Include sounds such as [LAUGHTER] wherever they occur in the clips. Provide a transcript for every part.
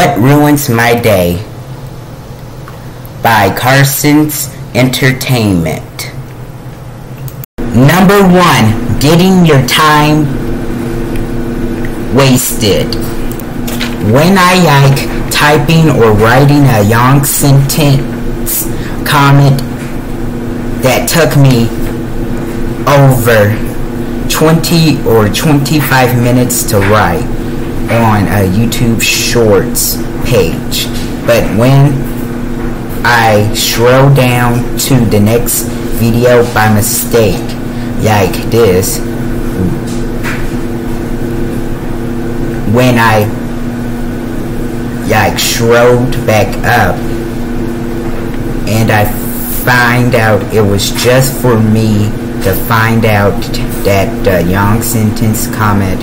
What Ruins My Day by Carson's Entertainment. Number one, getting your time wasted. When I like typing or writing a long sentence comment that took me over 20 or 25 minutes to write on a YouTube Shorts page. But when I scroll down to the next video by mistake, like this, when I like scrolled back up and I find out it was just for me to find out that the young sentence comment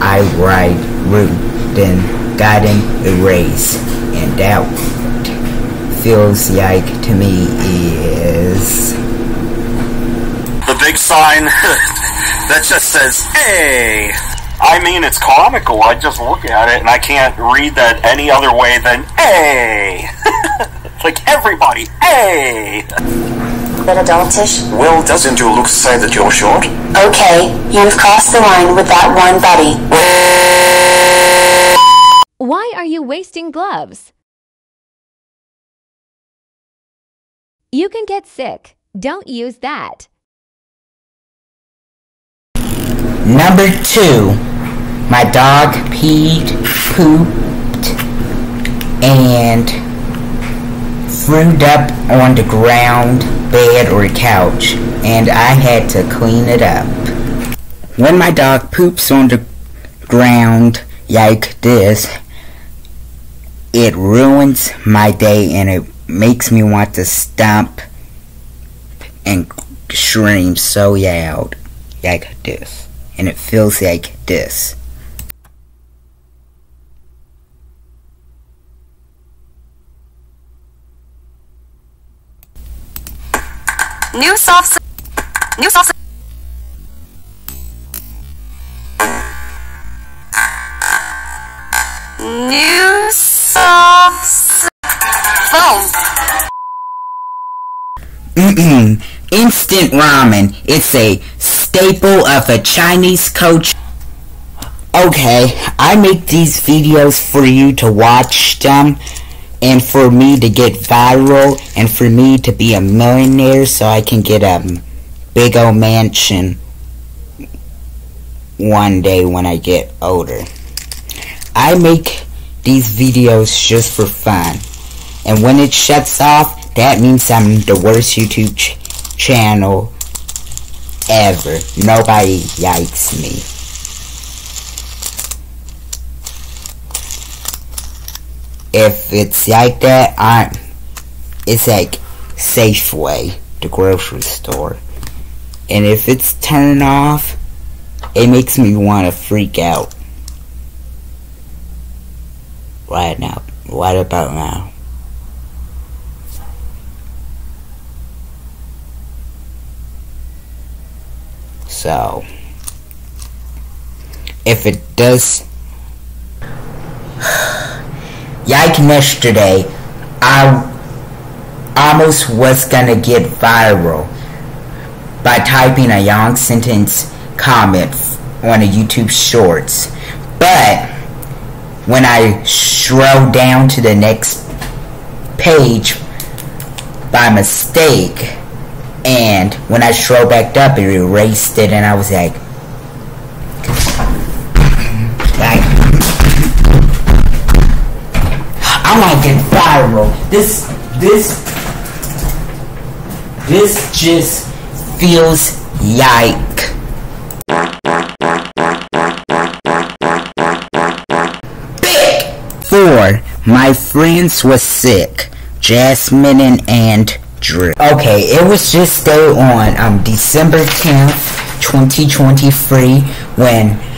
I write root then gotten erased and that feels like to me is the big sign [LAUGHS] that just says hey I mean, it's comical. I just look at it and I can't read that any other way than hey. [LAUGHS] like everybody, hey. Bit adultish? Well, doesn't your look say that you're short? Okay, you've crossed the line with that one buddy. Why are you wasting gloves? You can get sick. Don't use that. Number two, my dog peed, pooped, and threw up on the ground, bed, or couch, and I had to clean it up. When my dog poops on the ground like this, it ruins my day and it makes me want to stomp and scream so loud like this. And it feels like this. New soft. New soft. New soft. Phone. Instant ramen. It's a staple of a Chinese coach. Okay, I make these videos for you to watch them and for me to get viral and for me to be a millionaire so I can get a big old mansion one day when I get older. I make these videos just for fun. And when it shuts off, that means I'm the worst YouTube ch channel ever. Nobody likes me. If it's like that, I'm. It's like Safeway, the grocery store, and if it's turned off, it makes me want to freak out. Right now, right about now? So, if it does like yesterday, I almost was gonna get viral by typing a long sentence comment on a YouTube Shorts. But when I scrolled down to the next page by mistake, and when I scrolled back up, it erased it, and I was like, I might get viral. This, this, this just feels yike. Big! Four, my friends was sick. Jasmine and Andrew. Okay, it was just day on um December 10th, 2023 when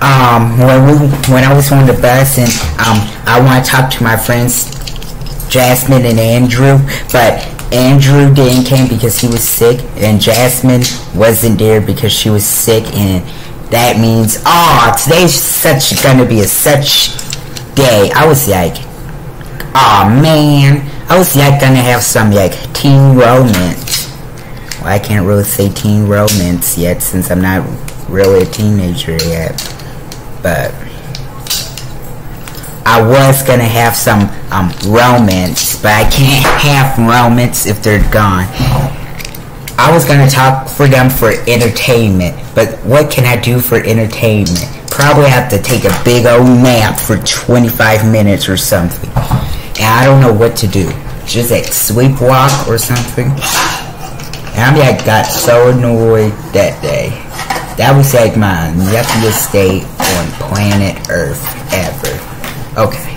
um, when we when I was on the bus and um, I want to talk to my friends Jasmine and Andrew, but Andrew didn't came because he was sick, and Jasmine wasn't there because she was sick, and that means oh today's such gonna be a such day, I was like, oh man, I was like gonna have some like teen romance. Well, I can't really say teen romance yet since I'm not really a teenager yet. But I was gonna have some um, romance, but I can't have romance if they're gone. I was gonna talk for them for entertainment, but what can I do for entertainment? Probably have to take a big old nap for 25 minutes or something. And I don't know what to do. Just like sleepwalk or something. And I mean, I got so annoyed that day. That was my yuckiest day on planet Earth ever. Okay.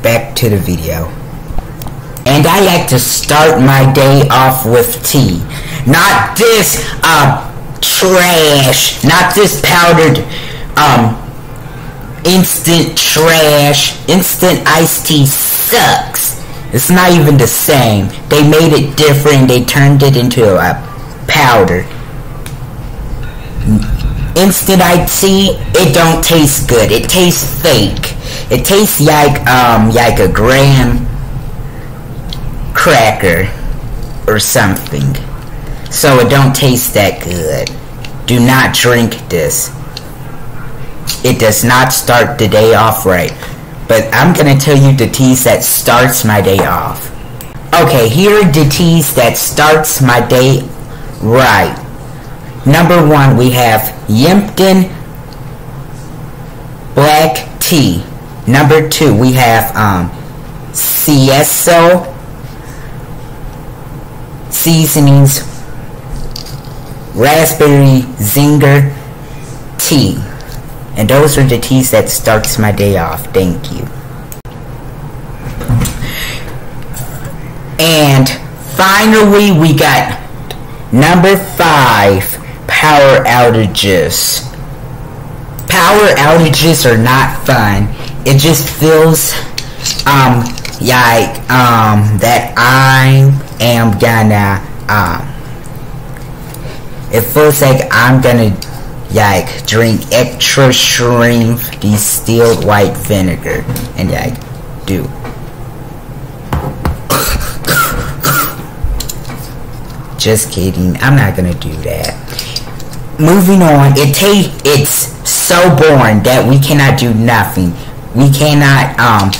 Back to the video. And I like to start my day off with tea. Not this, uh, trash. Not this powdered, um, instant trash. Instant iced tea sucks. It's not even the same. They made it different. They turned it into a powder instant iced tea, it don't taste good. It tastes fake. It tastes like um like a graham cracker or something. So it don't taste that good. Do not drink this. It does not start the day off right. But I'm gonna tell you the teas that starts my day off. Okay, here are the teas that starts my day right. Number one, we have Yimpton Black Tea. Number two, we have um, Cieso Seasonings Raspberry Zinger Tea. And those are the teas that starts my day off. Thank you. And finally, we got number five power outages. Power outages are not fun. It just feels um like um that I am gonna um it feels like I'm gonna like drink extra shrimp distilled white vinegar and like do just kidding I'm not gonna do that moving on, it ta- it's so boring that we cannot do nothing. We cannot um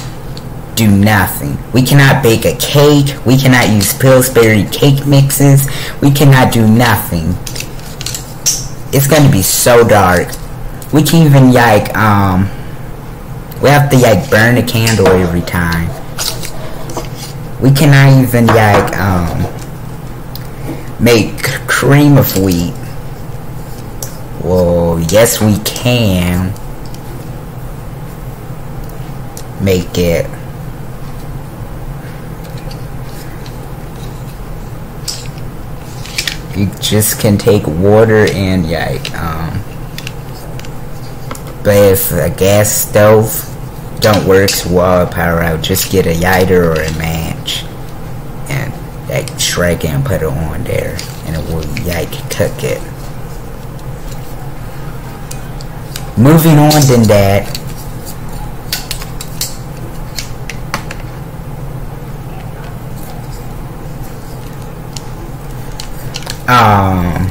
do nothing. We cannot bake a cake. We cannot use Pillsbury cake mixes. We cannot do nothing. It's to be so dark. We can even like um we have to like burn a candle every time. We cannot even like um make cream of wheat. Well, yes, we can make it. You just can take water and like um, but if a gas stove don't work while power out, just get a lighter or a and strike it and put it on there, and it will like cook it. Moving on than that. Um,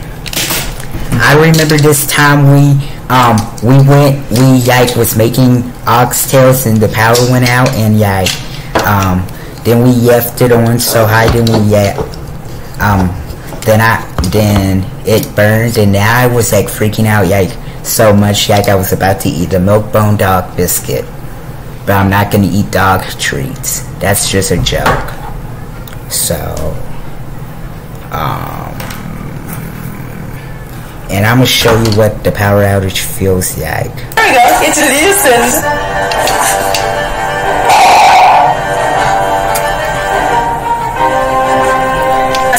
I remember this time we um we went we like was making oxtails and the power went out and like um then we left it on so high then we yeah um then I then it burned and then I was like freaking out like so much like I was about to eat a milk bone dog biscuit. But I'm not gonna eat dog treats. That's just a joke. So um and I'm gonna show you what the power outage feels like. There we go. It's loosened.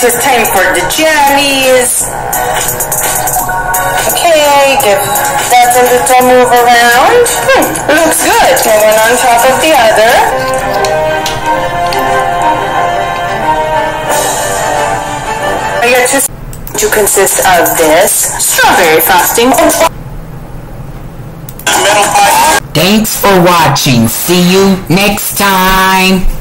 It's time for the jammies. Okay, give that a little move around. Hmm, looks good. One on top of the other. I got to to consist of this strawberry frosting. Thanks for watching. See you next time.